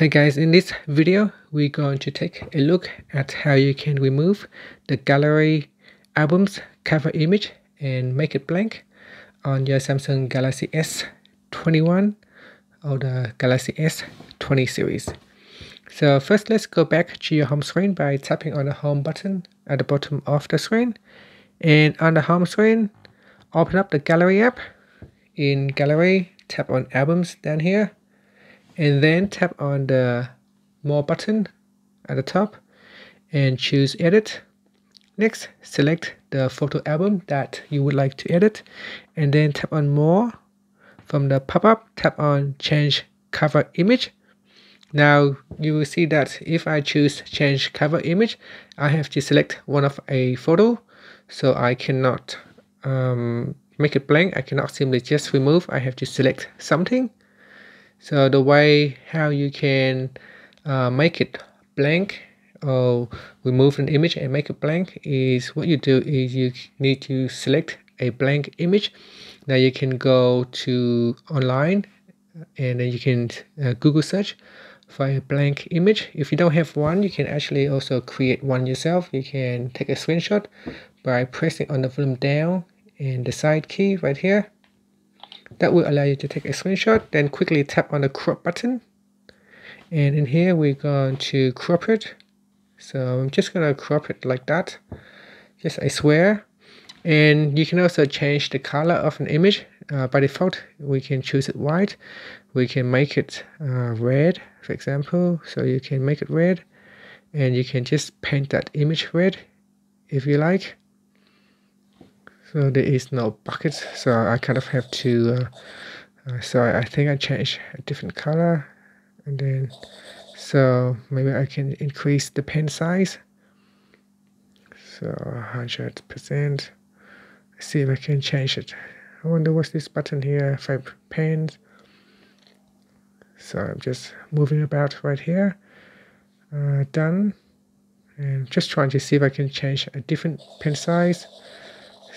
Hey guys, in this video, we're going to take a look at how you can remove the gallery album's cover image and make it blank on your Samsung Galaxy S21 or the Galaxy S20 series. So first, let's go back to your home screen by tapping on the home button at the bottom of the screen. And on the home screen, open up the gallery app. In gallery, tap on albums down here and then tap on the more button at the top and choose edit. Next select the photo album that you would like to edit. And then tap on more. From the pop-up tap on change cover image. Now you will see that if I choose change cover image I have to select one of a photo. So I cannot um, make it blank. I cannot simply just remove. I have to select something so the way how you can uh, make it blank or remove an image and make it blank is what you do is you need to select a blank image. Now you can go to online and then you can uh, google search for a blank image. If you don't have one you can actually also create one yourself. You can take a screenshot by pressing on the volume down and the side key right here that will allow you to take a screenshot then quickly tap on the crop button. And in here we're going to crop it. So I'm just gonna crop it like that. Just I swear. And you can also change the color of an image. Uh, by default we can choose it white. We can make it uh, red for example. So you can make it red. And you can just paint that image red if you like so there is no bucket so I kind of have to uh, uh, so I think I change a different color and then so maybe I can increase the pen size. So 100 percent. See if I can change it. I wonder what's this button here five pens so I'm just moving about right here. Uh, done. And just trying to see if I can change a different pen size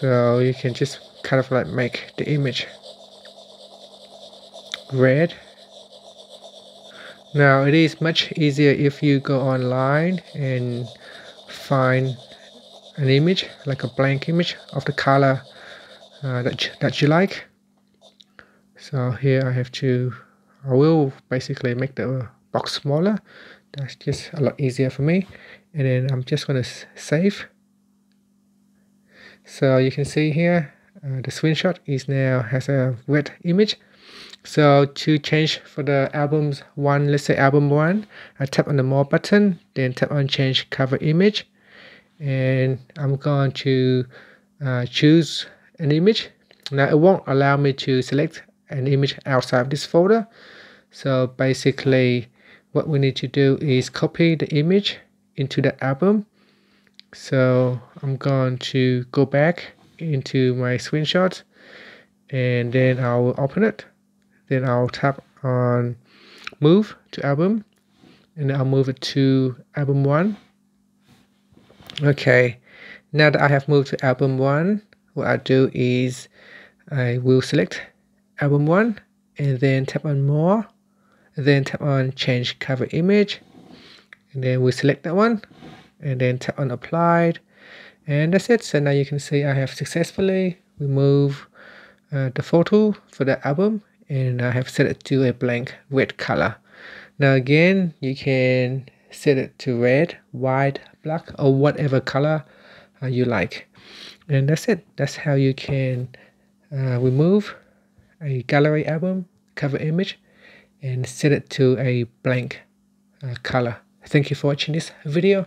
so you can just kind of like make the image red. Now it is much easier if you go online and find an image like a blank image of the color uh, that, that you like. So here I have to I will basically make the box smaller. That's just a lot easier for me. And then I'm just going to save so you can see here uh, the screenshot is now has a red image. So to change for the albums one let's say album one I tap on the more button then tap on change cover image. And I'm going to uh, choose an image. Now it won't allow me to select an image outside of this folder. So basically what we need to do is copy the image into the album so I'm going to go back into my screenshot and then I'll open it. Then I'll tap on move to album and I'll move it to album 1 okay now that I have moved to album 1 what I do is I will select album 1 and then tap on more then tap on change cover image and then we select that one and then tap on applied. And that's it. So now you can see I have successfully removed uh, the photo for the album and I have set it to a blank red color. Now again you can set it to red white black or whatever color uh, you like. And that's it. That's how you can uh, remove a gallery album cover image and set it to a blank uh, color. Thank you for watching this video